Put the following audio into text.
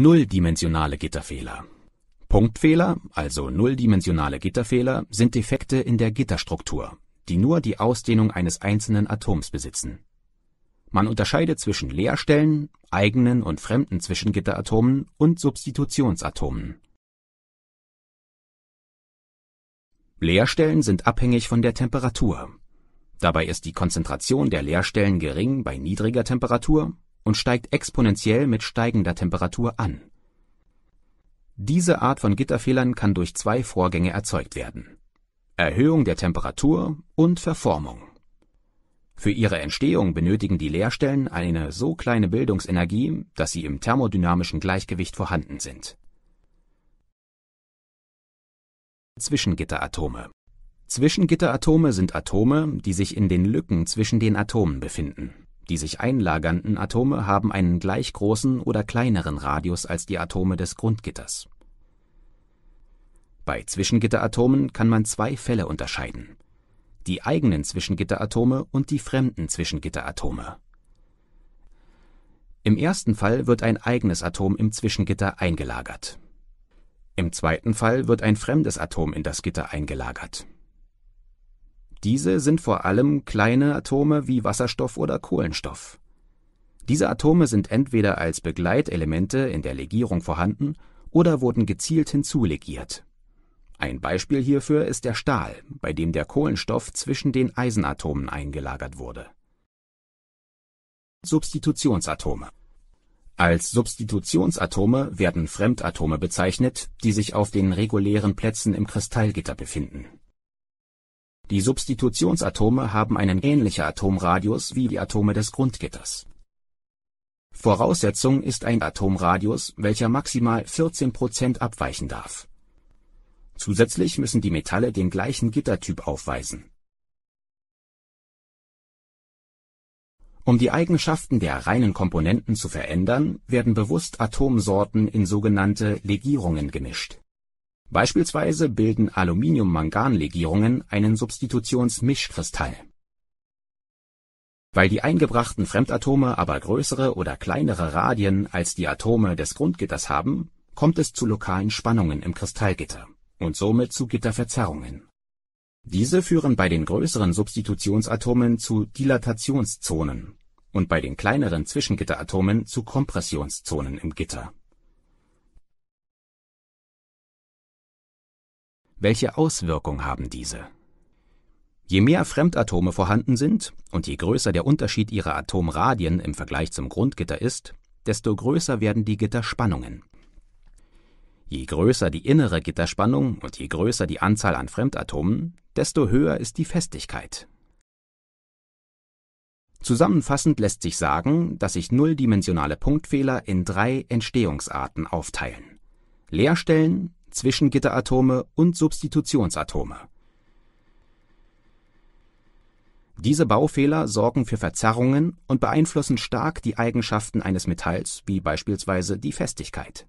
Nulldimensionale Gitterfehler Punktfehler, also nulldimensionale Gitterfehler, sind Defekte in der Gitterstruktur, die nur die Ausdehnung eines einzelnen Atoms besitzen. Man unterscheidet zwischen Leerstellen, eigenen und fremden Zwischengitter-Atomen und Substitutionsatomen. Leerstellen sind abhängig von der Temperatur. Dabei ist die Konzentration der Leerstellen gering bei niedriger Temperatur und steigt exponentiell mit steigender Temperatur an. Diese Art von Gitterfehlern kann durch zwei Vorgänge erzeugt werden: Erhöhung der Temperatur und Verformung. Für ihre Entstehung benötigen die Leerstellen eine so kleine Bildungsenergie, dass sie im thermodynamischen Gleichgewicht vorhanden sind. Zwischengitteratome Zwischengitteratome sind Atome, die sich in den Lücken zwischen den Atomen befinden die sich einlagernden Atome haben einen gleich großen oder kleineren Radius als die Atome des Grundgitters. Bei Zwischengitteratomen kann man zwei Fälle unterscheiden: die eigenen Zwischengitteratome und die fremden Zwischengitteratome. Im ersten Fall wird ein eigenes Atom im Zwischengitter eingelagert. Im zweiten Fall wird ein fremdes Atom in das Gitter eingelagert diese sind vor allem kleine Atome wie Wasserstoff oder Kohlenstoff. Diese Atome sind entweder als Begleitelemente in der Legierung vorhanden oder wurden gezielt hinzulegiert. Ein Beispiel hierfür ist der Stahl, bei dem der Kohlenstoff zwischen den Eisenatomen eingelagert wurde. Substitutionsatome Als Substitutionsatome werden Fremdatome bezeichnet, die sich auf den regulären Plätzen im Kristallgitter befinden die Substitutionsatome haben einen ähnlichen Atomradius wie die Atome des Grundgitters. Voraussetzung ist ein Atomradius, welcher maximal 14 Prozent abweichen darf. Zusätzlich müssen die Metalle den gleichen Gittertyp aufweisen. Um die Eigenschaften der reinen Komponenten zu verändern, werden bewusst Atomsorten in sogenannte Legierungen gemischt Beispielsweise bilden Aluminium-Mangan-Legierungen einen Substitutionsmischkristall. Weil die eingebrachten Fremdatome aber größere oder kleinere Radien als die Atome des Grundgitters haben, kommt es zu lokalen Spannungen im Kristallgitter und somit zu Gitterverzerrungen. Diese führen bei den größeren Substitutionsatomen zu Dilatationszonen und bei den kleineren Zwischengitteratomen zu Kompressionszonen im Gitter Welche Auswirkung haben diese? Je mehr Fremdatome vorhanden sind und je größer der Unterschied ihrer Atomradien im Vergleich zum Grundgitter ist, desto größer werden die Gitterspannungen. Je größer die innere Gitterspannung und je größer die Anzahl an Fremdatomen, desto höher ist die Festigkeit. Zusammenfassend lässt sich sagen, dass sich nulldimensionale Punktfehler in drei Entstehungsarten aufteilen: Leerstellen, Zwischengitteratome und Substitutionsatome. Diese Baufehler sorgen für Verzerrungen und beeinflussen stark die Eigenschaften eines Metalls wie beispielsweise die Festigkeit